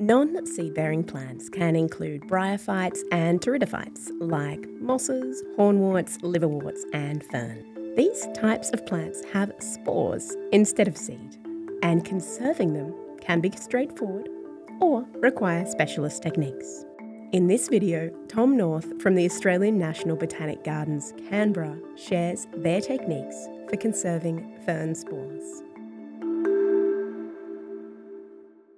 Non seed bearing plants can include bryophytes and pteridophytes, like mosses, hornworts, liverworts, and fern. These types of plants have spores instead of seed, and conserving them can be straightforward or require specialist techniques. In this video, Tom North from the Australian National Botanic Gardens, Canberra, shares their techniques for conserving fern spores.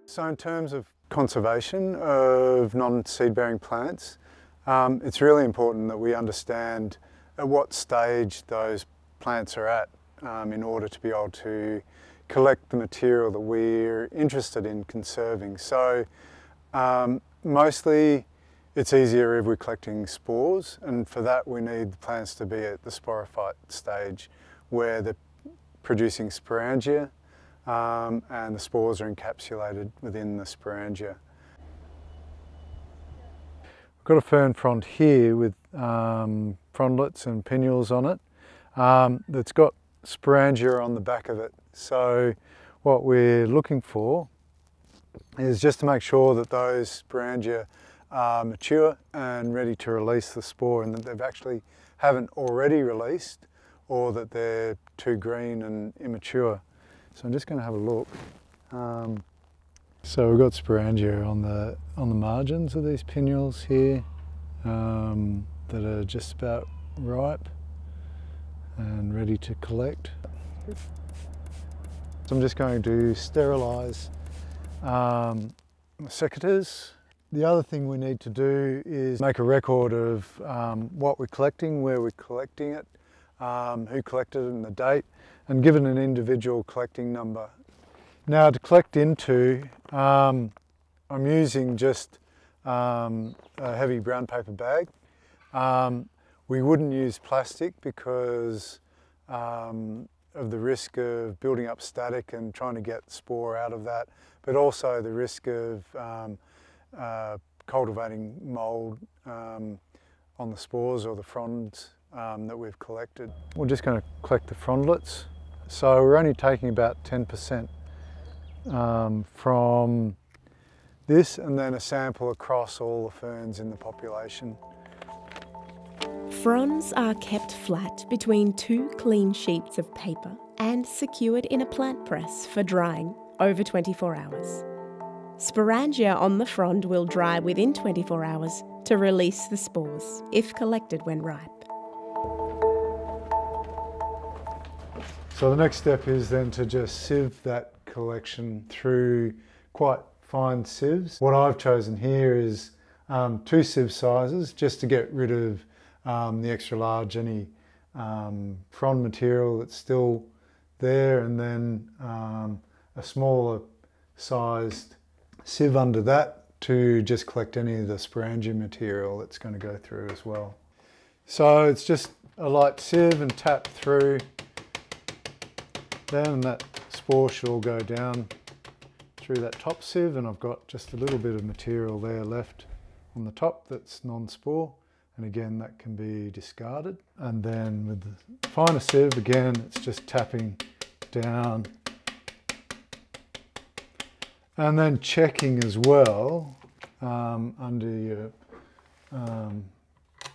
So in terms of conservation of non-seed bearing plants, um, it's really important that we understand at what stage those plants are at um, in order to be able to collect the material that we're interested in conserving. So um, mostly it's easier if we're collecting spores and for that we need the plants to be at the sporophyte stage where they're producing sporangia um, and the spores are encapsulated within the sporangia. I've got a fern frond here with um, frondlets and pinnules on it um, that's got sporangia on the back of it. So what we're looking for is just to make sure that those sporangia are mature and ready to release the spore and that they've actually haven't already released or that they're too green and immature. So I'm just going to have a look. Um, so we've got sporangia on the on the margins of these pinnules here um, that are just about ripe and ready to collect. So I'm just going to sterilise um, secateurs. The other thing we need to do is make a record of um, what we're collecting, where we're collecting it, um, who collected it and the date, and given an individual collecting number. Now to collect into, um, I'm using just um, a heavy brown paper bag. Um, we wouldn't use plastic because um, of the risk of building up static and trying to get spore out of that, but also the risk of um, uh, cultivating mould um, on the spores or the fronds um, that we've collected. We're just going to collect the frondlets. So we're only taking about 10% um, from this and then a sample across all the ferns in the population. Fronds are kept flat between two clean sheets of paper and secured in a plant press for drying over 24 hours. Sporangia on the frond will dry within 24 hours to release the spores if collected when ripe. So the next step is then to just sieve that collection through quite fine sieves. What I've chosen here is um, two sieve sizes just to get rid of um, the extra large, any um, frond material that's still there and then um, a smaller sized sieve under that to just collect any of the sporangium material that's going to go through as well. So it's just a light sieve and tap through then and that spore should all go down through that top sieve and I've got just a little bit of material there left on the top that's non-spore and again that can be discarded. And then with the finer sieve again it's just tapping down. And then checking as well um, under your um,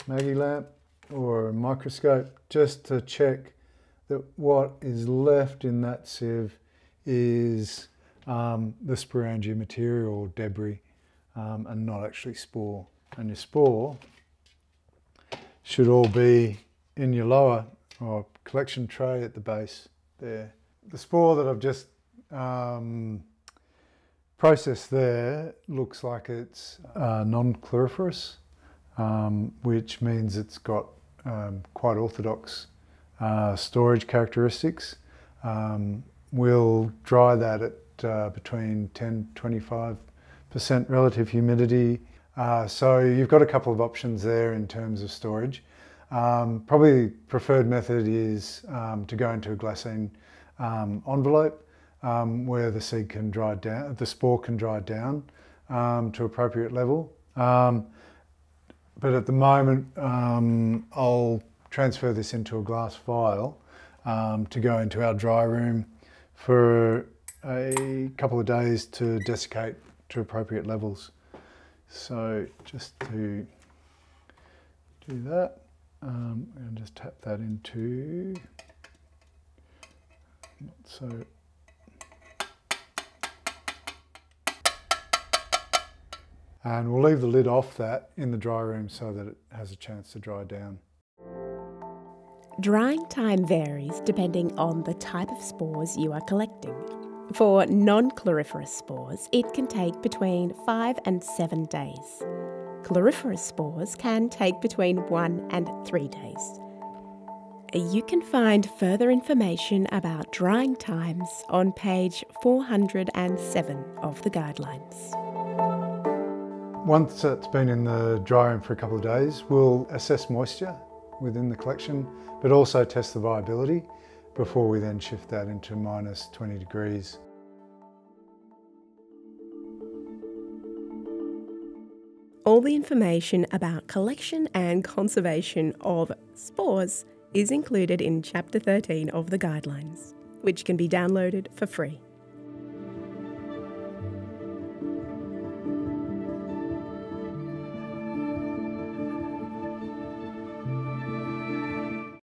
Maggie lamp or microscope just to check that what is left in that sieve is um, the sporangia material debris um, and not actually spore. And your spore should all be in your lower or collection tray at the base there. The spore that I've just um, processed there looks like it's uh, non-chloriferous, um, which means it's got um, quite orthodox uh, storage characteristics. Um, we'll dry that at uh, between 10 25% relative humidity uh, so you've got a couple of options there in terms of storage. Um, probably preferred method is um, to go into a glassine um, envelope um, where the seed can dry down, the spore can dry down um, to appropriate level. But at the moment, I'll transfer this into a glass vial to go into our dry room for a couple of days to desiccate to appropriate levels. So just to do that, um, and just tap that into, so, and we'll leave the lid off that in the dry room so that it has a chance to dry down. Drying time varies depending on the type of spores you are collecting. For non chloriferous spores, it can take between 5 and 7 days. Chloriferous spores can take between 1 and 3 days. You can find further information about drying times on page 407 of the guidelines. Once it's been in the dry room for a couple of days, we'll assess moisture within the collection, but also test the viability before we then shift that into minus 20 degrees. All the information about collection and conservation of spores is included in Chapter 13 of the Guidelines, which can be downloaded for free.